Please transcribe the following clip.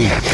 何やって